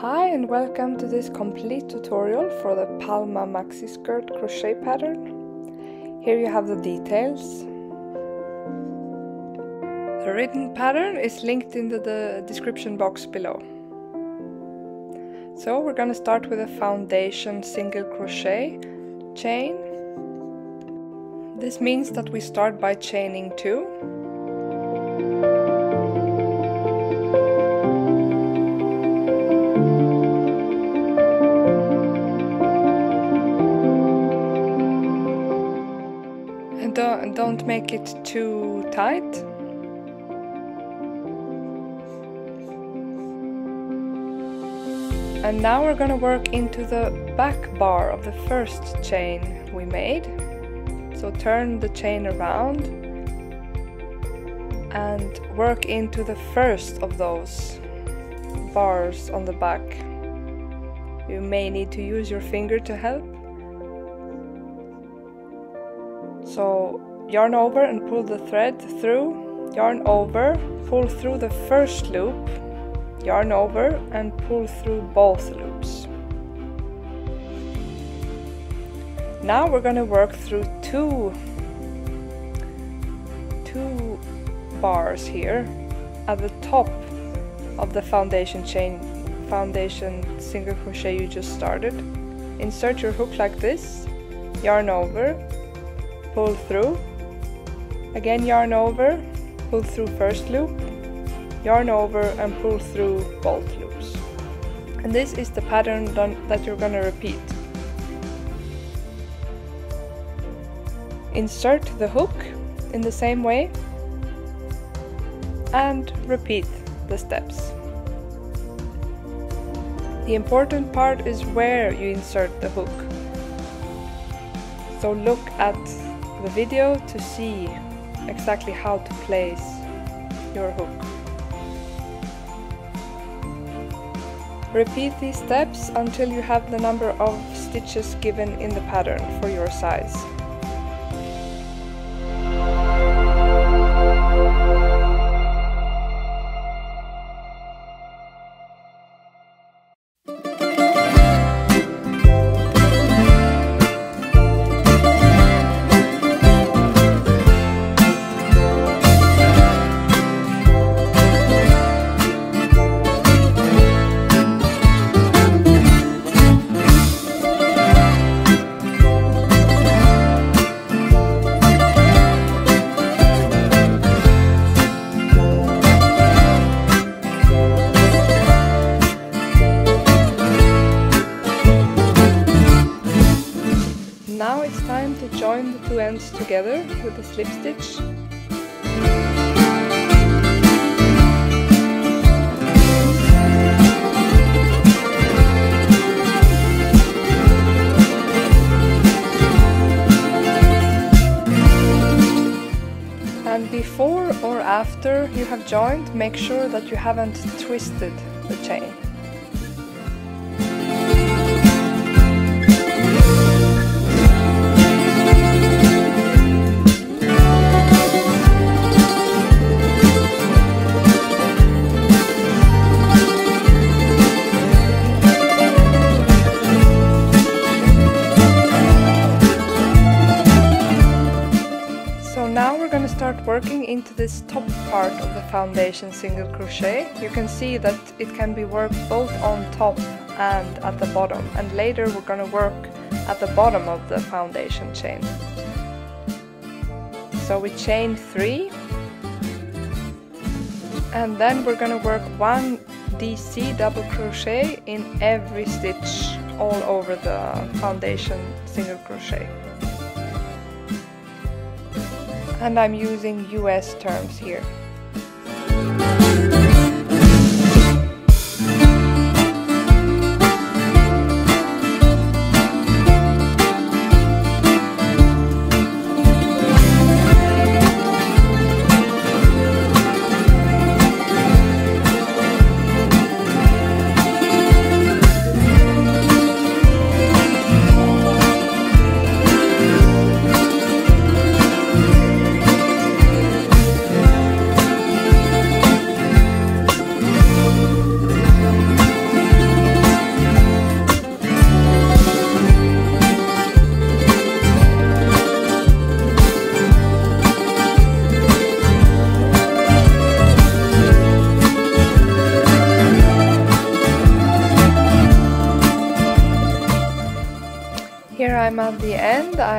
Hi and welcome to this complete tutorial for the Palma maxi skirt crochet pattern. Here you have the details. The written pattern is linked in the, the description box below. So we're gonna start with a foundation single crochet chain. This means that we start by chaining two don't, make it too tight. And now we're gonna work into the back bar of the first chain we made. So turn the chain around and work into the first of those bars on the back. You may need to use your finger to help. So yarn over and pull the thread through, yarn over, pull through the first loop, yarn over and pull through both loops. Now we're going to work through two, two bars here at the top of the foundation chain, foundation single crochet you just started. Insert your hook like this, yarn over, pull through again yarn over pull through first loop yarn over and pull through both loops. And this is the pattern that you're going to repeat. Insert the hook in the same way and repeat the steps. The important part is where you insert the hook. So look at the video to see exactly how to place your hook. Repeat these steps until you have the number of stitches given in the pattern for your size. Together with a slip stitch. And before or after you have joined, make sure that you haven't twisted the chain. This top part of the foundation single crochet you can see that it can be worked both on top and at the bottom. And later we're going to work at the bottom of the foundation chain. So we chain three. And then we're going to work one DC double crochet in every stitch all over the foundation single crochet and I'm using US terms here.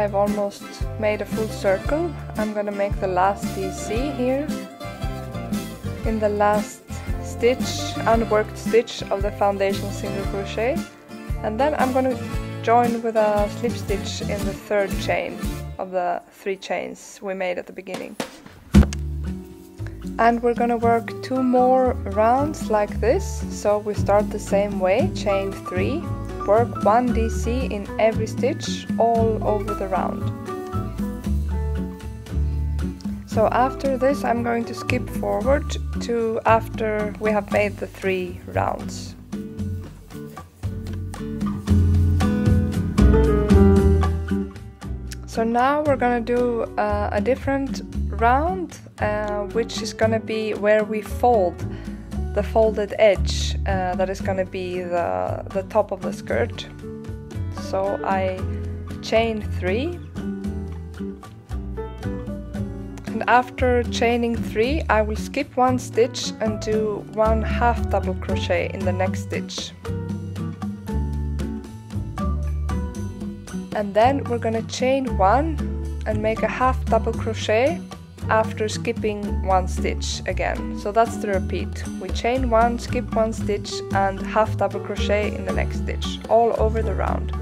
I've almost made a full circle. I'm gonna make the last DC here. In the last stitch, unworked stitch of the foundation single crochet. And then I'm gonna join with a slip stitch in the third chain of the three chains we made at the beginning. And we're gonna work two more rounds like this. So we start the same way, chain three, work one DC in every stitch all over the round. So after this I'm going to skip forward to after we have made the three rounds. So now we're gonna do uh, a different round, uh, which is gonna be where we fold the folded edge uh, that is gonna be the, the top of the skirt. So I chain three and after chaining three I will skip one stitch and do one half double crochet in the next stitch. and then we're gonna chain one and make a half double crochet after skipping one stitch again. So that's the repeat. We chain one skip one stitch and half double crochet in the next stitch all over the round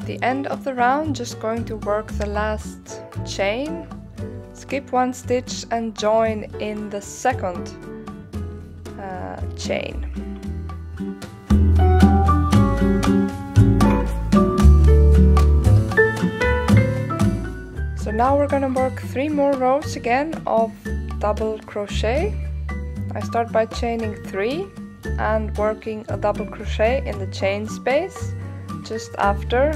at the end of the round, just going to work the last chain, skip one stitch and join in the second uh, chain. So now we're gonna work three more rows again of double crochet. I start by chaining three and working a double crochet in the chain space just after.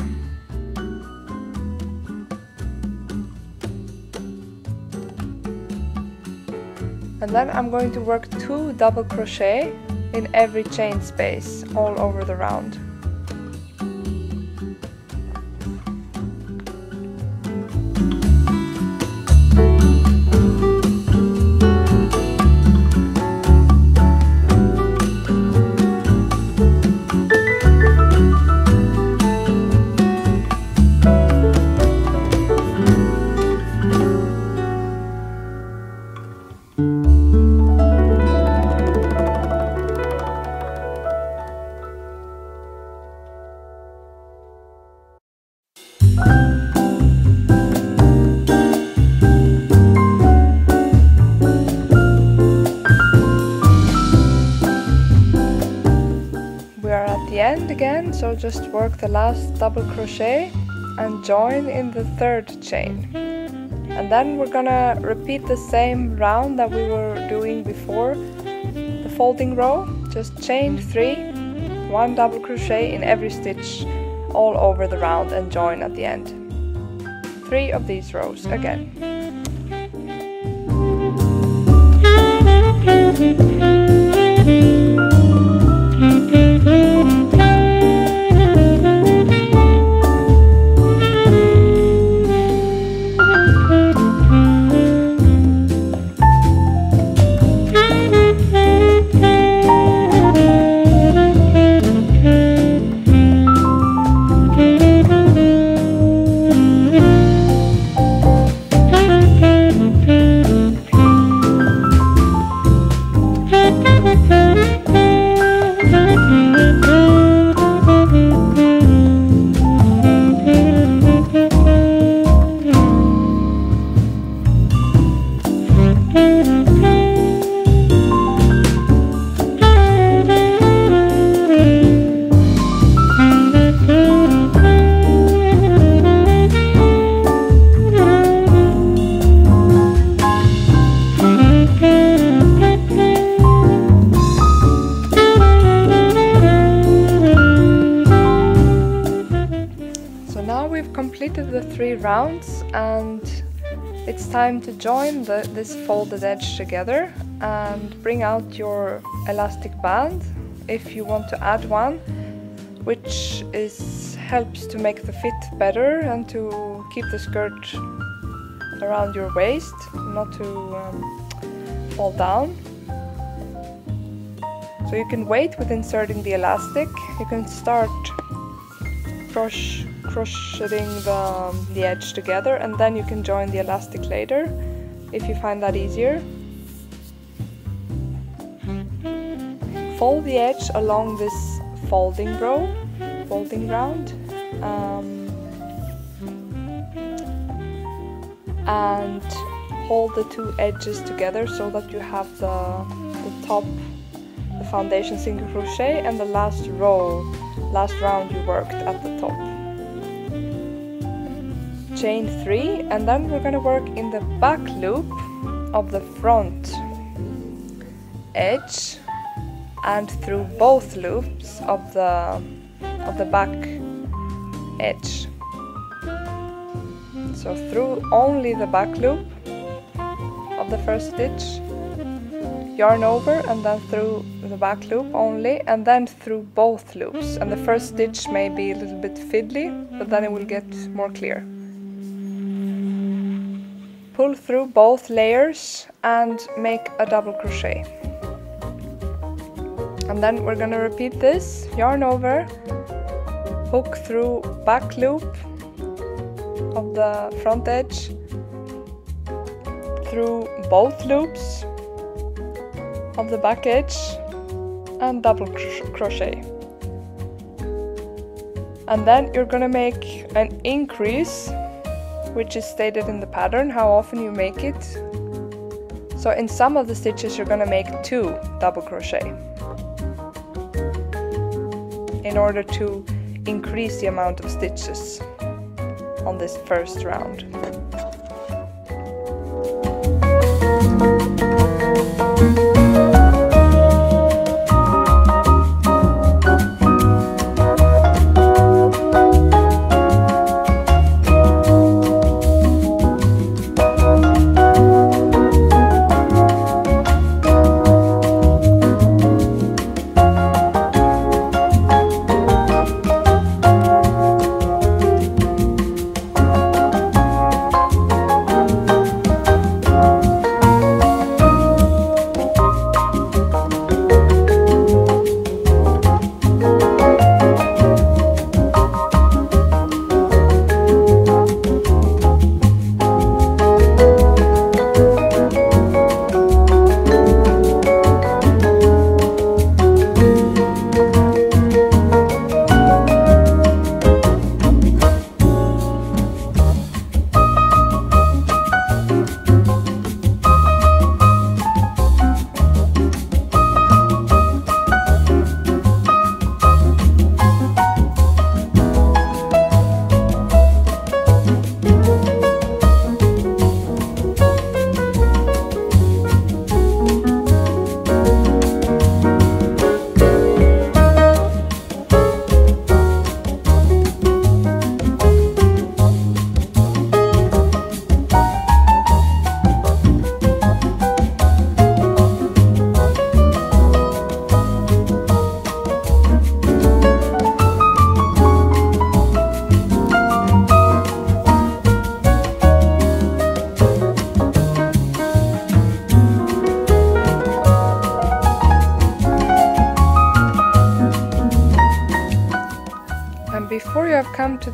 And then I'm going to work two double crochet in every chain space all over the round so just work the last double crochet and join in the third chain. And then we're gonna repeat the same round that we were doing before. The folding row just chain three one double crochet in every stitch all over the round and join at the end. Three of these rows again it's time to join the, this folded edge together and bring out your elastic band. If you want to add one which is helps to make the fit better and to keep the skirt around your waist not to um, fall down. So you can wait with inserting the elastic. You can start cross crocheting the, the edge together and then you can join the elastic later if you find that easier. Fold the edge along this folding row folding round um, and hold the two edges together so that you have the, the top the foundation single crochet and the last row last round you worked at the top chain three and then we're going to work in the back loop of the front edge and through both loops of the of the back edge. So through only the back loop of the first stitch yarn over and then through the back loop only and then through both loops. And the first stitch may be a little bit fiddly but then it will get more clear pull through both layers and make a double crochet. And then we're gonna repeat this yarn over hook through back loop of the front edge through both loops of the back edge and double crochet. And then you're gonna make an increase which is stated in the pattern how often you make it so in some of the stitches you're gonna make two double crochet in order to increase the amount of stitches on this first round.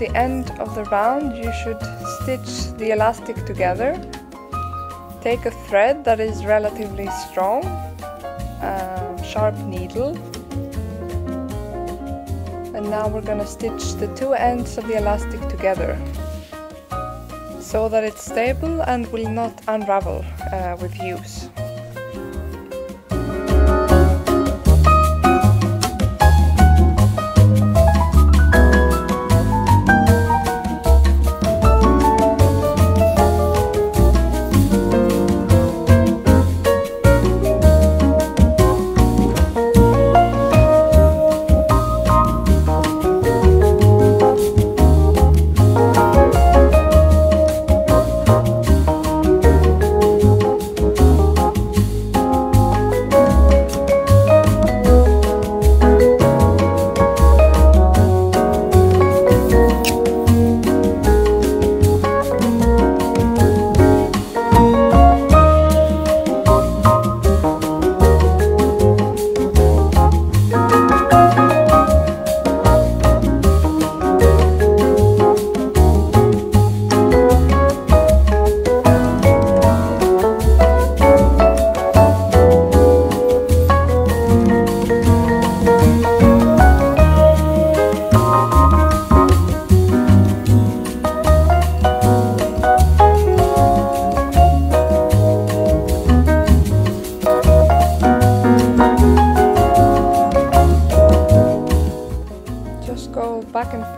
The end of the round you should stitch the elastic together take a thread that is relatively strong sharp needle and now we're gonna stitch the two ends of the elastic together so that it's stable and will not unravel uh, with use.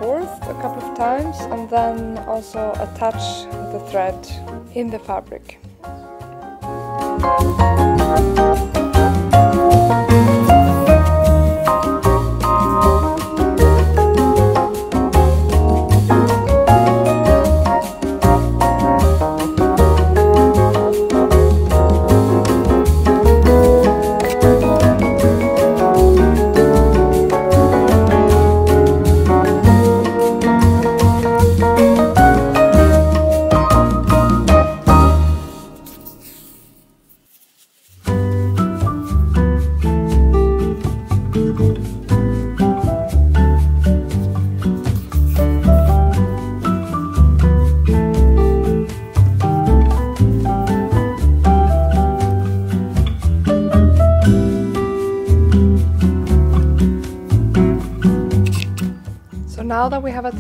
Forth a couple of times and then also attach the thread in the fabric.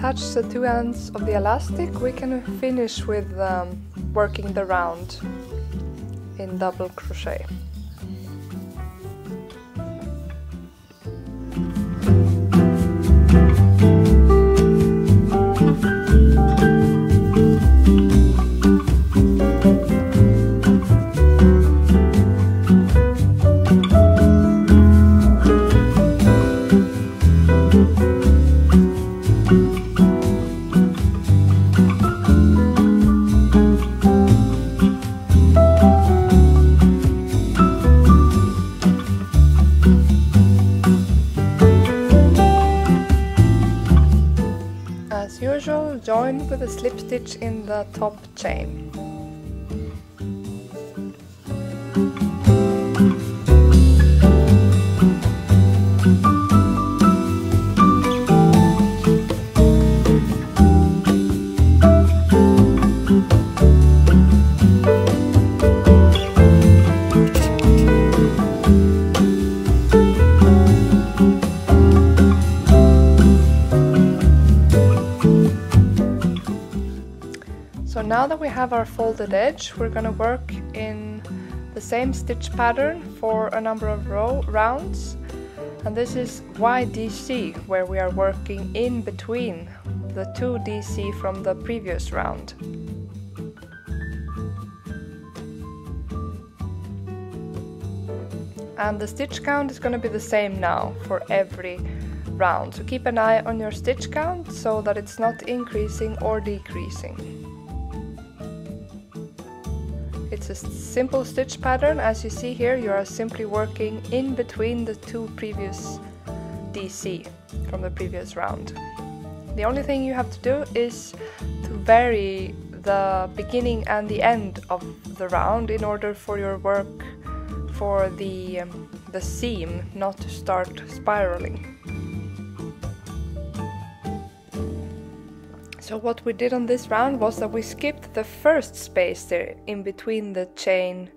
Attached the two ends of the elastic, we can finish with um, working the round in double crochet. Slip stitch in the top chain. Have our folded edge, we're going to work in the same stitch pattern for a number of row rounds. And this is YDC, where we are working in between the two DC from the previous round. And the stitch count is going to be the same now for every round. So keep an eye on your stitch count so that it's not increasing or decreasing. It's a simple stitch pattern. As you see here, you are simply working in between the two previous DC from the previous round. The only thing you have to do is to vary the beginning and the end of the round in order for your work for the, um, the seam not to start spiraling. So what we did on this round was that we skipped the first space there in between the chain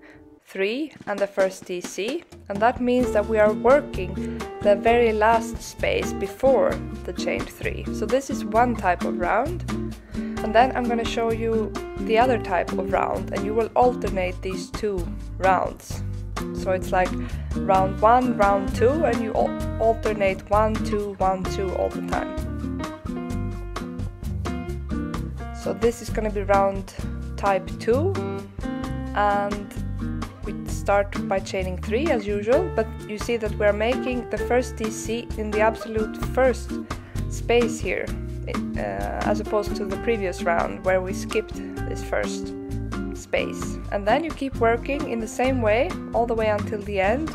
3 and the first DC and that means that we are working the very last space before the chain 3. So this is one type of round and then I'm going to show you the other type of round and you will alternate these two rounds. So it's like round 1, round 2 and you alternate 1, 2, 1, 2 all the time. So this is going to be round type 2 and we start by chaining 3 as usual. But you see that we're making the first DC in the absolute first space here uh, as opposed to the previous round where we skipped this first space. And then you keep working in the same way all the way until the end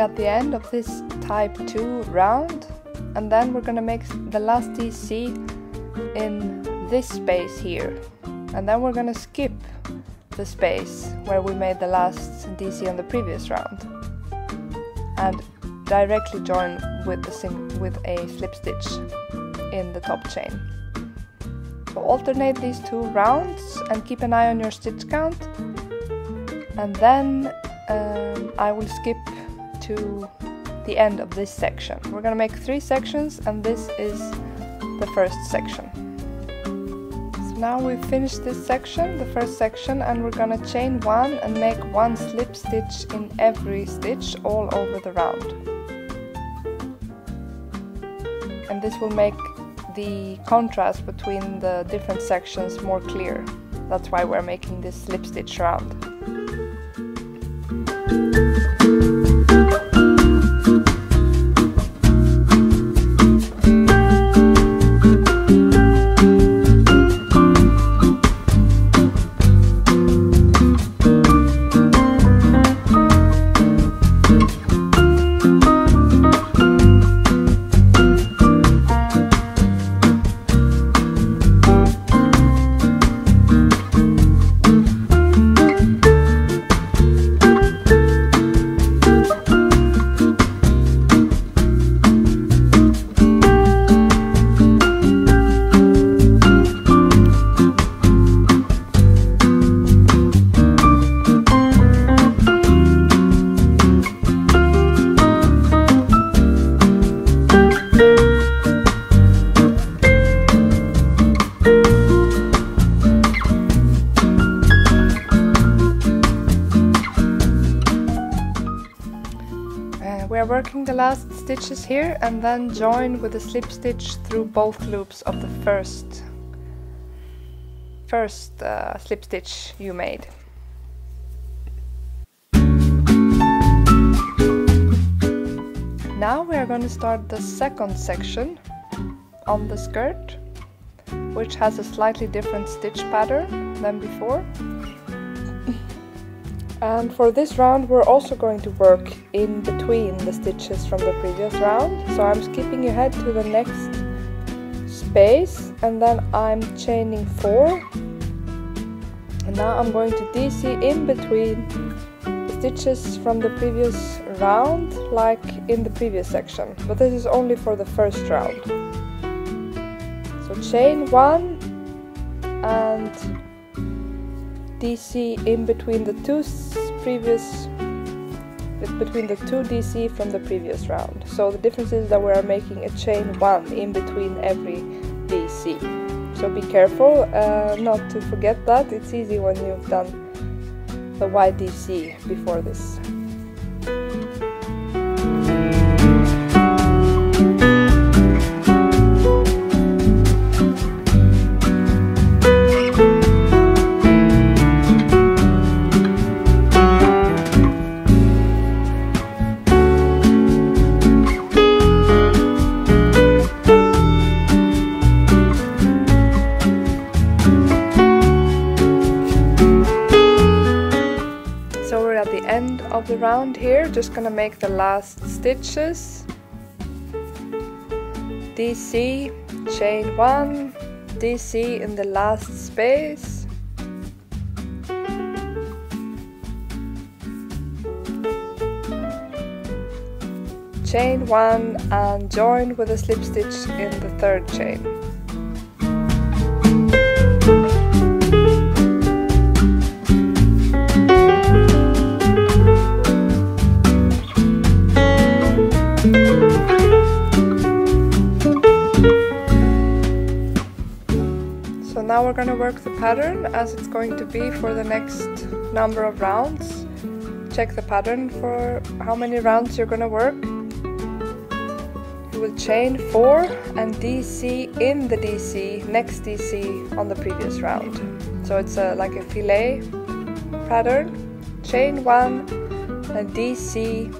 at the end of this type 2 round and then we're gonna make the last DC in this space here and then we're gonna skip the space where we made the last DC on the previous round and directly join with, with a slip stitch in the top chain. So alternate these two rounds and keep an eye on your stitch count and then um, I will skip to the end of this section. We're gonna make three sections and this is the first section. So now we've finished this section, the first section, and we're gonna chain one and make one slip stitch in every stitch all over the round. And this will make the contrast between the different sections more clear. That's why we're making this slip stitch round. Stitches here and then join with a slip stitch through both loops of the first first uh, slip stitch you made. Now we are going to start the second section on the skirt which has a slightly different stitch pattern than before. And for this round we're also going to work in between the stitches from the previous round. So I'm skipping ahead to the next space and then I'm chaining 4. And now I'm going to DC in between the stitches from the previous round like in the previous section. But this is only for the first round. So chain 1 and DC in between the two previous between the two DC from the previous round. So the difference is that we are making a chain one in between every DC. So be careful uh, not to forget that. It's easy when you've done the YDC before this. Just gonna make the last stitches. DC chain one. DC in the last space. Chain one and join with a slip stitch in the third chain now we're gonna work the pattern as it's going to be for the next number of rounds. Check the pattern for how many rounds you're gonna work. You will chain 4 and DC in the DC, next DC on the previous round. So it's a, like a filet pattern. Chain 1 and DC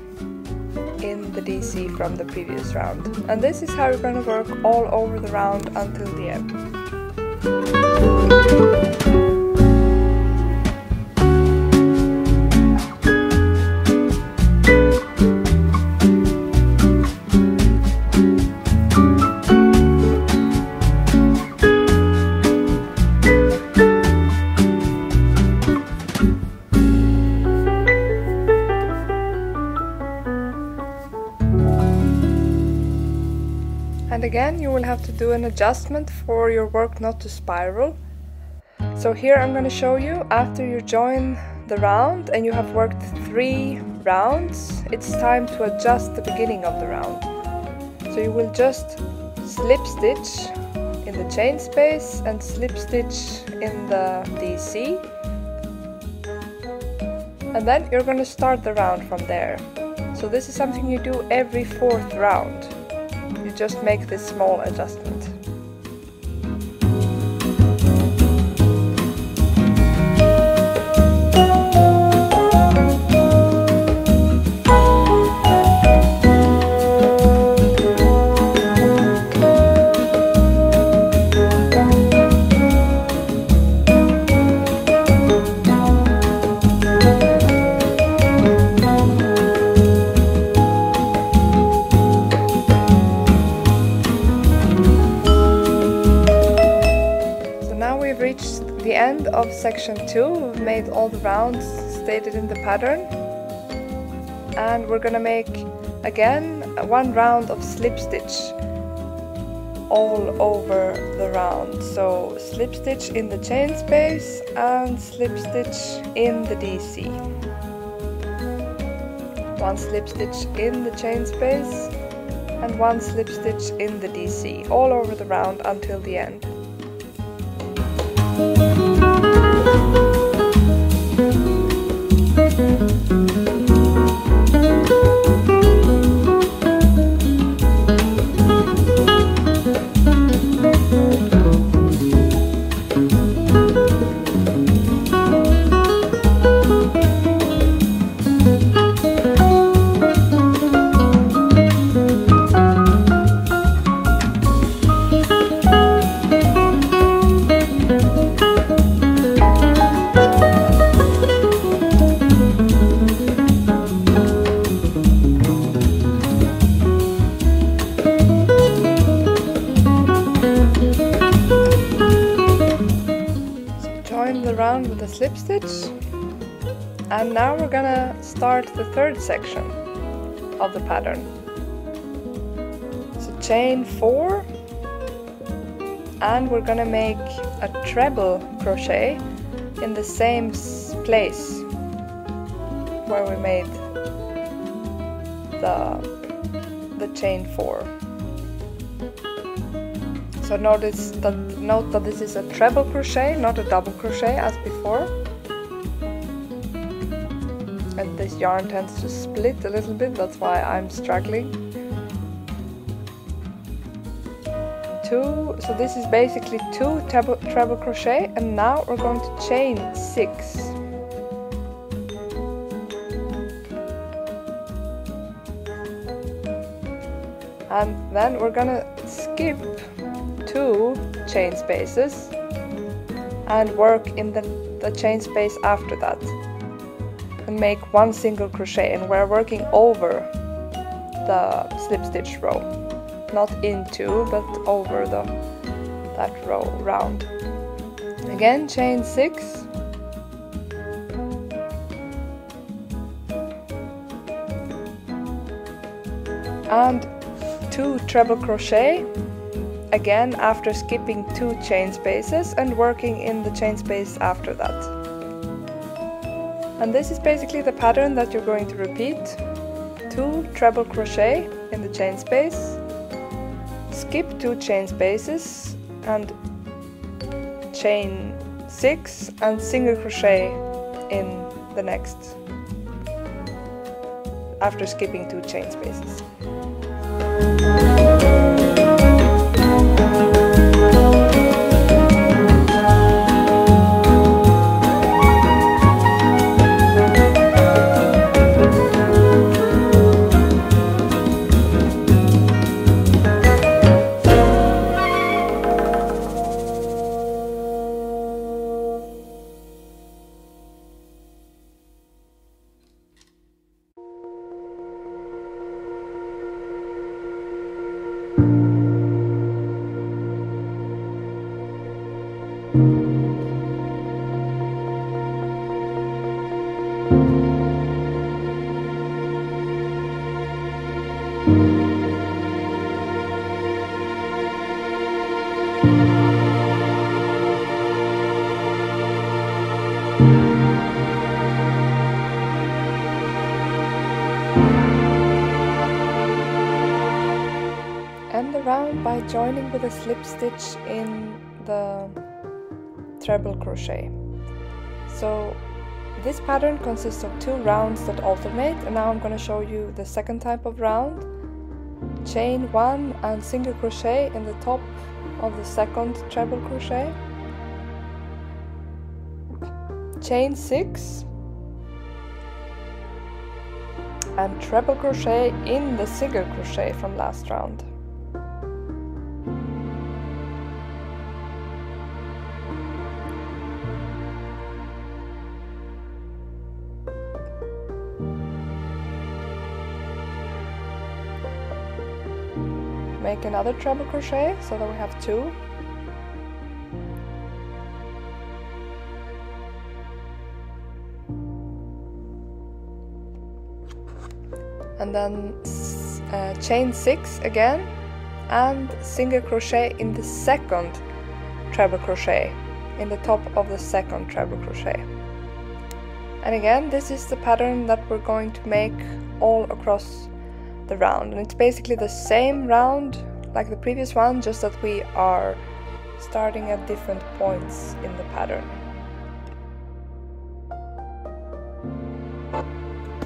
in the DC from the previous round. And this is how you're going to work all over the round until the end. And again, you will have to do an adjustment for your work not to spiral. So here I'm going to show you after you join the round and you have worked three rounds, it's time to adjust the beginning of the round. So you will just slip stitch in the chain space and slip stitch in the DC. And then you're going to start the round from there. So this is something you do every fourth round. Just make this small adjustment. Section 2 we've made all the rounds stated in the pattern. And we're gonna make again one round of slip stitch all over the round. So slip stitch in the chain space and slip stitch in the DC one slip stitch in the chain space and one slip stitch in the DC all over the round until the end slip and now we're gonna start the third section of the pattern so chain four and we're gonna make a treble crochet in the same place where we made the the chain four so notice that note that this is a treble crochet, not a double crochet as before. This yarn tends to split a little bit, that's why I'm struggling. Two, so this is basically two treble, crochet and now we're going to chain six. And then we're gonna skip two chain spaces and work in the, the chain space after that make one single crochet and we're working over the slip stitch row. Not into but over the that row round. Again chain six. And two treble crochet. Again after skipping two chain spaces and working in the chain space after that. And this is basically the pattern that you're going to repeat. Two treble crochet in the chain space, skip two chain spaces and chain six and single crochet in the next after skipping two chain spaces. By joining with a slip stitch in the treble crochet. So this pattern consists of two rounds that alternate and now I'm going to show you the second type of round. Chain 1 and single crochet in the top of the second treble crochet. Chain 6 and treble crochet in the single crochet from last round. Make another treble crochet so that we have two. And then uh, chain 6 again and single crochet in the second treble crochet in the top of the second treble crochet. And again this is the pattern that we're going to make all across the round. And it's basically the same round like the previous one just that we are starting at different points in the pattern.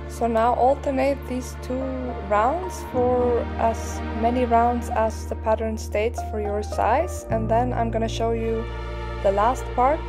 So now alternate these two rounds for as many rounds as the pattern states for your size. And then I'm gonna show you the last part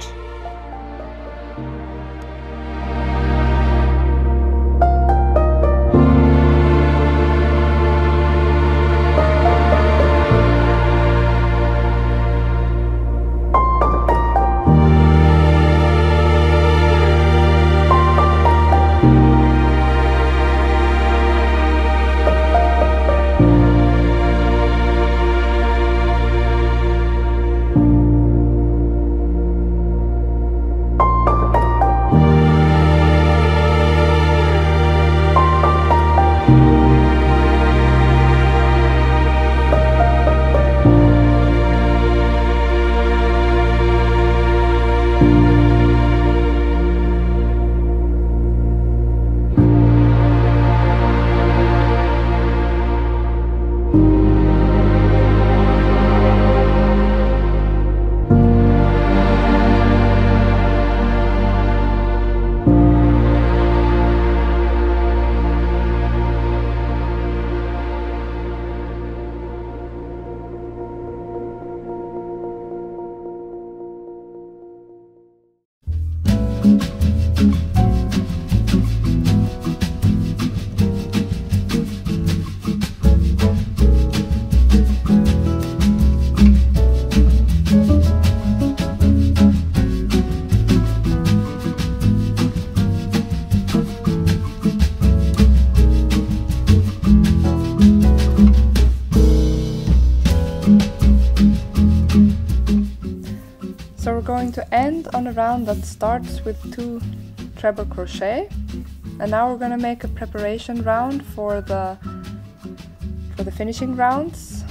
round that starts with two treble crochet. And now we're going to make a preparation round for the for the finishing rounds.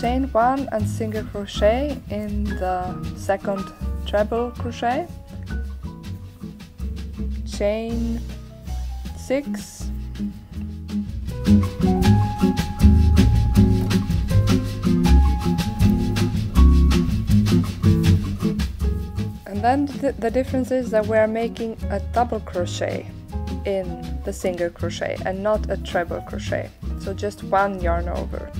Chain one and single crochet in the second treble crochet. Chain six then th the difference is that we're making a double crochet in the single crochet and not a treble crochet. So just one yarn over.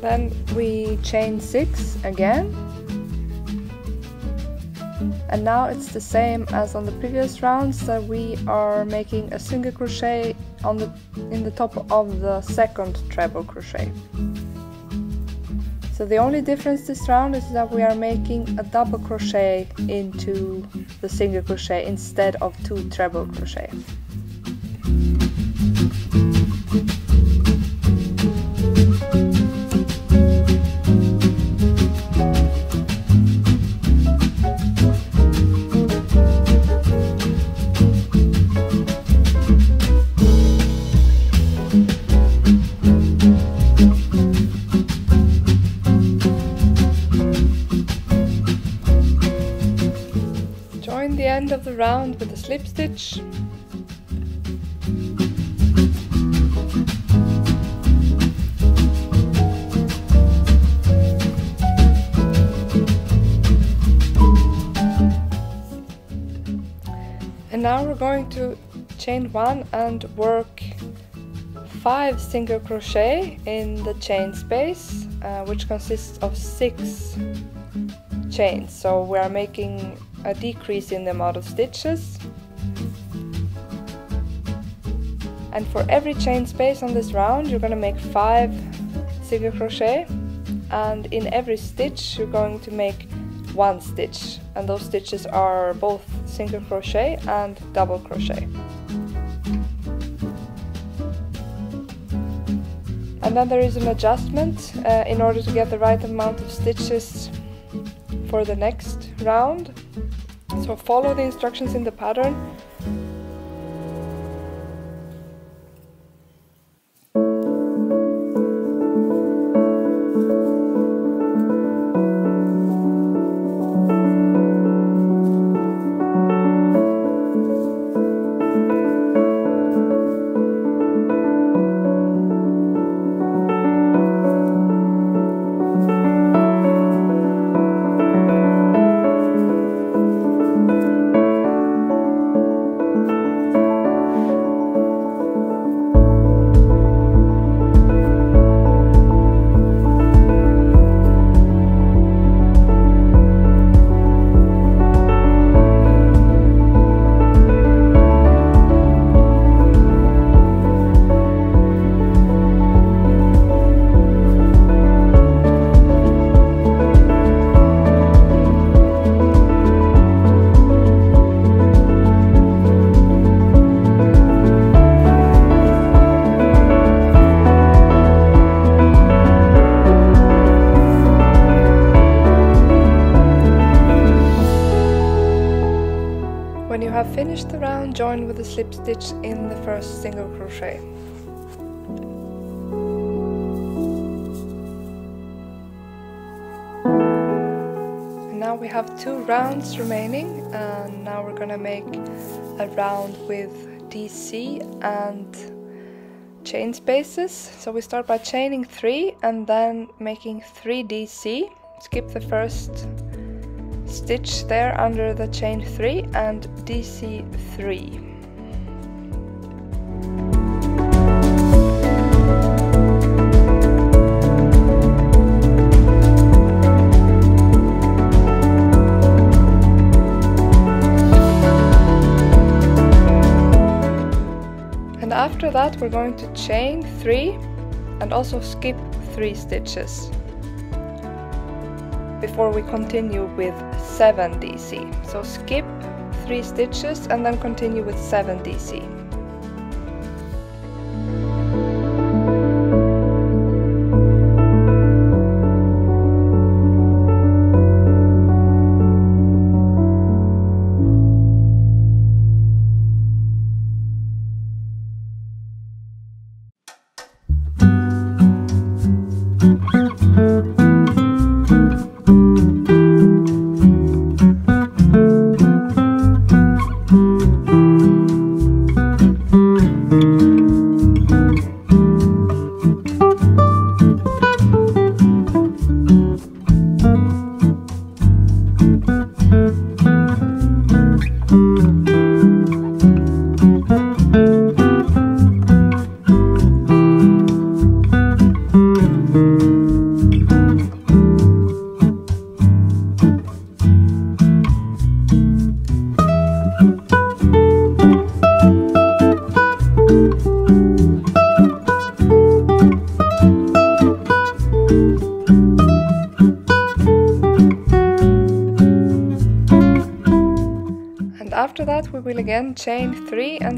Then we chain six again and now it's the same as on the previous rounds that we are making a single crochet on the in the top of the second treble crochet. So the only difference this round is that we are making a double crochet into the single crochet instead of two treble crochet round with a slip stitch. And now we're going to chain one and work five single crochet in the chain space uh, which consists of six chains. So we are making a decrease in the amount of stitches. And for every chain space on this round you're going to make five single crochet. And in every stitch you're going to make one stitch. And those stitches are both single crochet and double crochet. And then there is an adjustment uh, in order to get the right amount of stitches for the next round so follow the instructions in the pattern have finished the round, join with a slip stitch in the first single crochet. And now we have two rounds remaining and now we're gonna make a round with DC and chain spaces. So we start by chaining three and then making three DC. Skip the first stitch there under the chain 3 and DC 3. And after that we're going to chain 3 and also skip 3 stitches before we continue with 7 DC. So skip 3 stitches and then continue with 7 DC.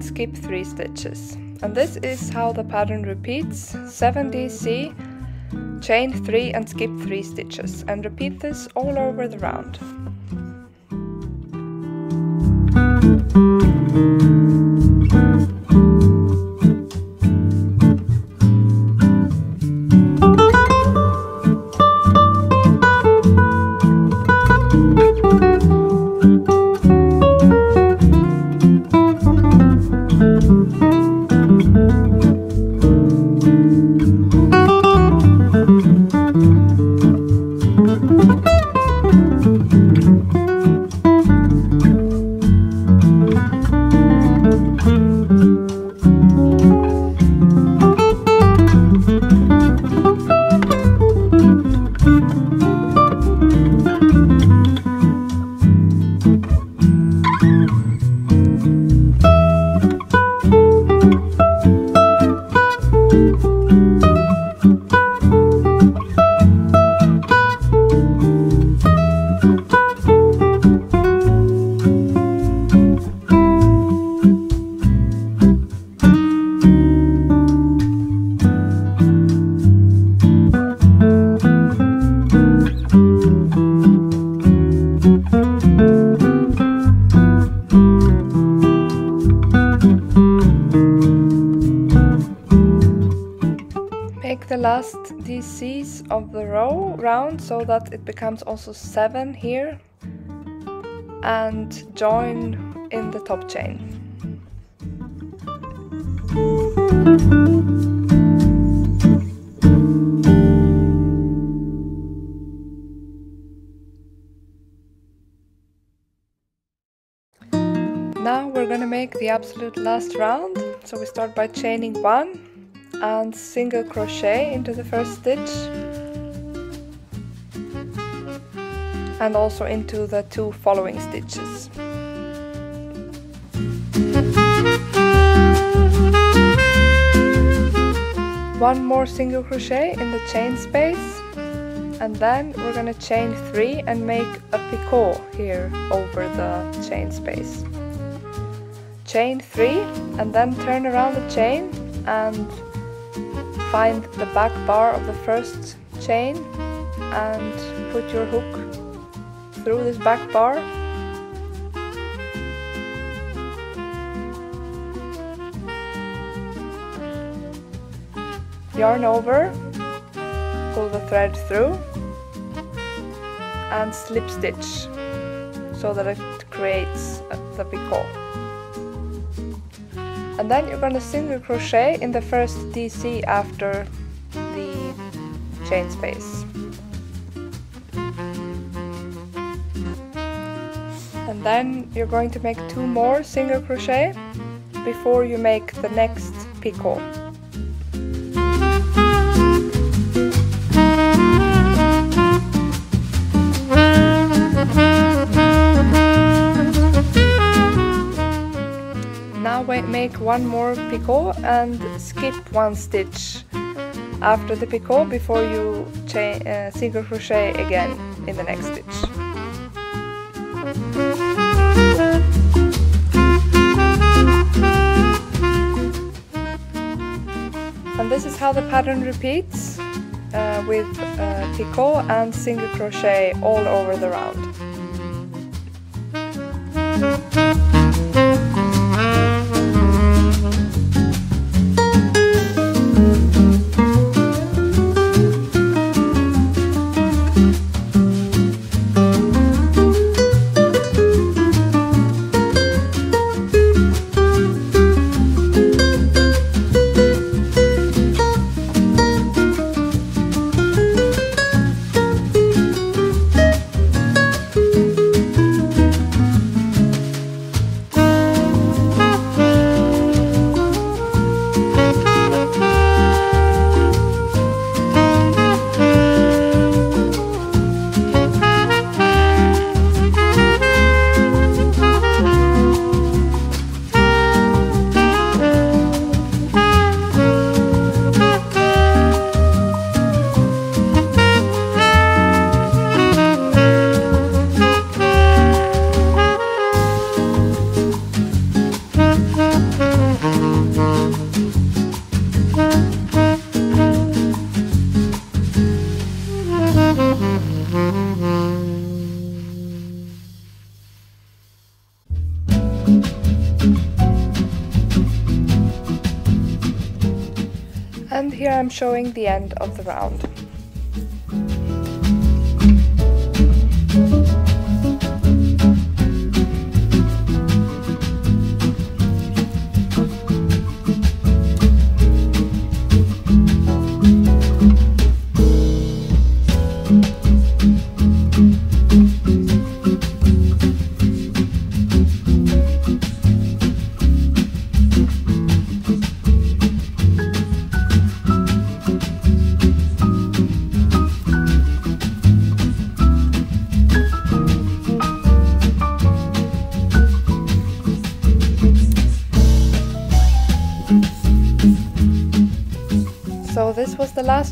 Skip 3 stitches. And this is how the pattern repeats 7 DC, chain 3 and skip 3 stitches and repeat this all over the round. last of the row round so that it becomes also 7 here and join in the top chain. Now we're gonna make the absolute last round. So we start by chaining one and single crochet into the first stitch and also into the two following stitches. One more single crochet in the chain space and then we're gonna chain three and make a picot here over the chain space. Chain three and then turn around the chain and find the back bar of the first chain and put your hook through this back bar. Yarn over, pull the thread through and slip stitch so that it creates the picot. And then you're going to single crochet in the first DC after the chain space. And then you're going to make two more single crochet before you make the next picot. Now make one more picot and skip one stitch after the picot before you uh, single crochet again in the next stitch. This is how the pattern repeats uh, with uh, picot and single crochet all over the round. I'm showing the end of the round.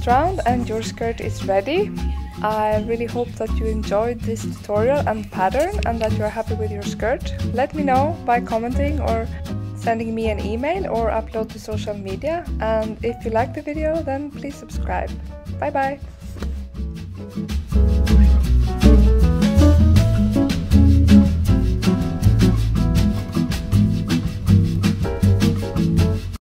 Round and your skirt is ready. I really hope that you enjoyed this tutorial and pattern and that you are happy with your skirt. Let me know by commenting or sending me an email or upload to social media and if you like the video then please subscribe. Bye bye!